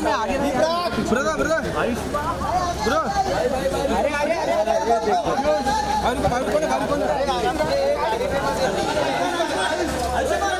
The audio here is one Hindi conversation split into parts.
यार आगे ब्रदर ब्रदर ब्रो अरे अरे अरे अरे कौन बाहर कौन ये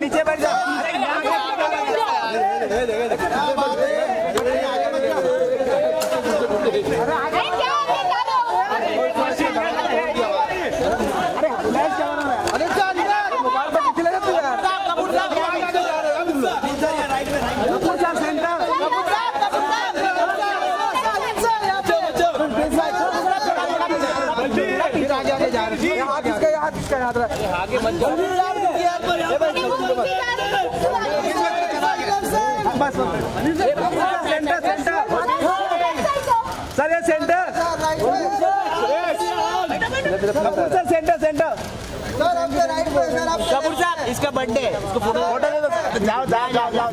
पीछे बैठ जा अरे चल यार मोबाइल पे पीछे लगा तू यार कपूर साहब सेंटर फिर आगे आगे जा रहे हैं हाथ इसका हाथ रहा आगे मत जाओ। बस सेंटर सेंटर। सर ये center. Sir center center. Kapoor साहब इसका बर्थडे इसको फ़ोटो फ़ोटो दे दो। जाओ जाओ जाओ जाओ।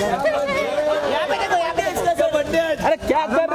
यहाँ पे देखो यहाँ पे इसका बर्थडे अरे क्या कर